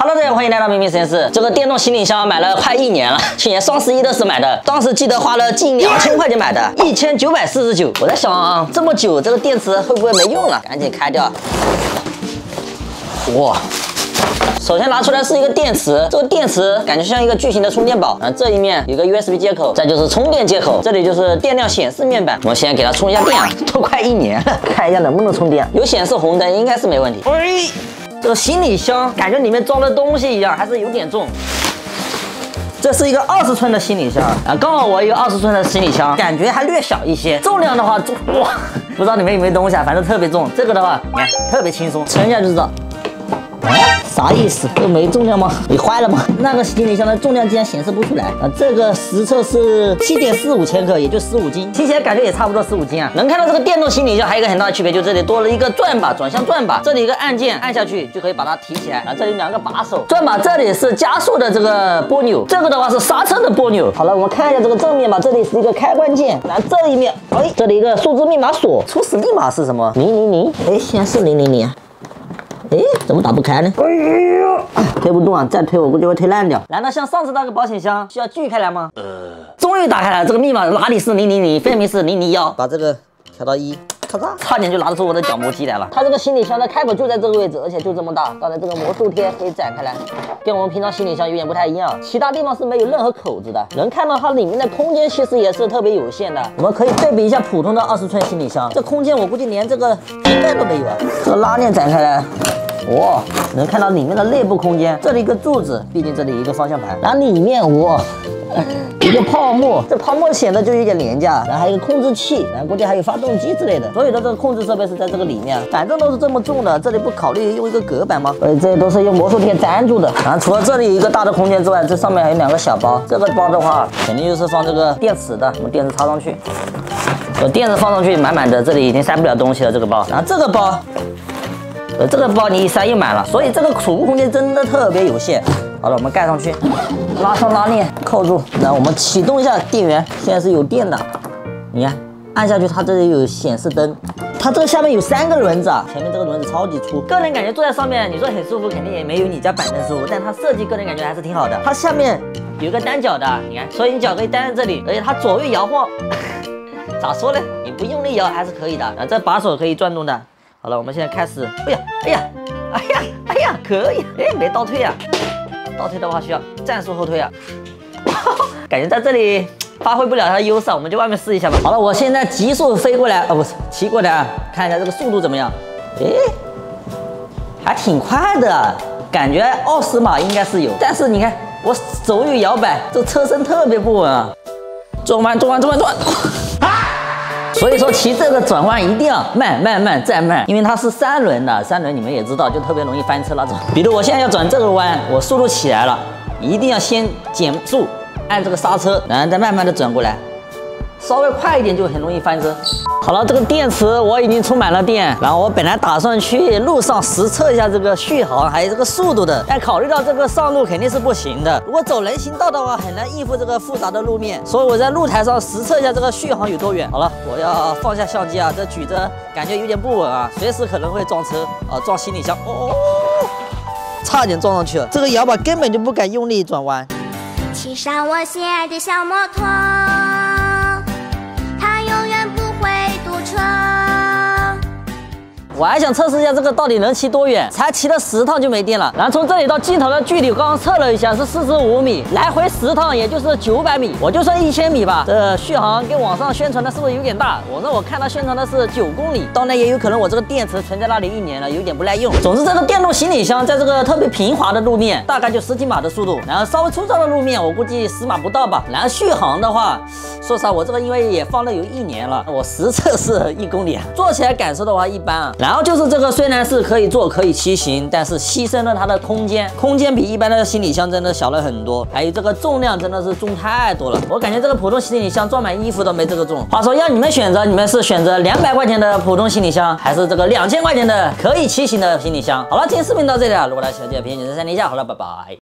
Hello，大家好，欢迎来到明明实验室。这个电动行李箱买了快一年了，去年双十一的时候买的，当时记得花了近两千块钱买的，一千九百四十九。我在想，这么久，这个电池会不会没用了？赶紧开掉。哇！首先拿出来是一个电池，这个电池感觉像一个巨型的充电宝。啊，这一面有个 USB 接口，再就是充电接口，这里就是电量显示面板。我们先给它充一下电啊，都快一年了，看一下能不能充电。有显示红灯，应该是没问题。喂。这个行李箱感觉里面装的东西一样，还是有点重。这是一个二十寸的行李箱啊，刚好我一个二十寸的行李箱，感觉还略小一些。重量的话，哇，不知道里面有没有东西啊，反正特别重。这个的话，你看特别轻松，称一下就知道。啥意思？这没重量吗？你坏了吗？那个行李箱的重量竟然显示不出来啊！这个实测是七点四五千克，也就十五斤，听起来感觉也差不多十五斤啊。能看到这个电动行李箱还有一个很大的区别，就这里多了一个转把，转向转把，这里一个按键，按下去就可以把它提起来啊。这里两个把手，转把这里是加速的这个拨钮，这个的话是刹车的拨钮。好了，我们看一下这个正面吧，这里是一个开关键，然后这一面，哎，这里一个数字密码锁，初始密码是什么？零零零，哎，现在是零零零。哎，怎么打不开呢？哎呦，推不动啊！再推我估计会推烂掉。难道像上次那个保险箱需要锯开来吗？呃，终于打开了，这个密码哪里是零零零，分明是零零幺。把这个调到一。差点就拿得出我的角磨机来了。它这个行李箱的开口就在这个位置，而且就这么大。刚才这个魔术贴可以展开来，跟我们平常行李箱有点不太一样。其他地方是没有任何口子的，能看到它里面的空间其实也是特别有限的。我们可以对比一下普通的二十寸行李箱，这空间我估计连这个冰盖都没有啊。这个拉链展开来。哇，能看到里面的内部空间，这里一个柱子，毕竟这里一个方向盘，然后里面哇，一个泡沫，这泡沫显得就有点廉价，然后还有一个控制器，然后估计还有发动机之类的，所有的这个控制设备是在这个里面，反正都是这么重的，这里不考虑用一个隔板吗？呃，这些都是用魔术贴粘住的，然后除了这里一个大的空间之外，这上面还有两个小包，这个包的话肯定就是放这个电池的，我们电池插上去，呃，电池放上去满满的，这里已经塞不了东西了，这个包，然后这个包。呃，这个包你一塞又满了，所以这个储物空间真的特别有限。好了，我们盖上去，拉上拉链，扣住，然后我们启动一下电源，现在是有电的。你看，按下去，它这里有显示灯。它这个下面有三个轮子啊，前面这个轮子超级粗，个人感觉坐在上面，你说很舒服，肯定也没有你家板凳舒服。但它设计个人感觉还是挺好的。它下面有个单脚的，你看，所以你脚可以单在这里，而且它左右摇晃，咋说呢？你不用力摇还是可以的。啊，这把手可以转动的。好了，我们现在开始。哎呀，哎呀，哎呀，哎呀，可以。哎，没倒退啊。倒退的话需要战术后退啊。感觉在这里发挥不了它的优势，我们就外面试一下吧。好了，我现在急速飞过来，哦，不是骑过来啊，看一下这个速度怎么样？哎，还挺快的，感觉二十码应该是有。但是你看我左右摇摆，这车身特别不稳啊。转弯，转弯，转弯，转。所以说骑这个转弯一定要慢慢慢再慢，因为它是三轮的，三轮你们也知道就特别容易翻车那种。比如我现在要转这个弯，我速度起来了，一定要先减速，按这个刹车，然后再慢慢的转过来。稍微快一点就很容易翻车。好了，这个电池我已经充满了电，然后我本来打算去路上实测一下这个续航还有这个速度的，但考虑到这个上路肯定是不行的。如果走人行道的话，很难应付这个复杂的路面，所以我在露台上实测一下这个续航有多远。好了，我要放下相机啊，这举着感觉有点不稳啊，随时可能会撞车啊，撞行李箱。哦，差点撞上去了，这个摇把根本就不敢用力转弯。骑上我心爱的小摩托。我还想测试一下这个到底能骑多远，才骑了十趟就没电了。然后从这里到镜头的距离，刚刚测了一下是四十五米，来回十趟也就是九百米，我就算一千米吧。这续航跟网上宣传的是不是有点大？我说我看他宣传的是九公里，当然也有可能我这个电池存在那里一年了，有点不耐用。总之这个电动行李箱在这个特别平滑的路面，大概就十几码的速度，然后稍微粗糙的路面，我估计十码不到吧。然后续航的话，说实话我这个因为也放了有一年了，我实测是一公里，坐起来感受的话一般啊。然然后就是这个，虽然是可以坐可以骑行，但是牺牲了它的空间，空间比一般的行李箱真的小了很多。还有这个重量真的是重太多了，我感觉这个普通行李箱装满衣服都没这个重。话说要你们选择，你们是选择两百块钱的普通行李箱，还是这个两千块钱的可以骑行的行李箱？好了，今天视频到这里了，如果大家喜欢这个片，请点赞一下。好了，拜拜。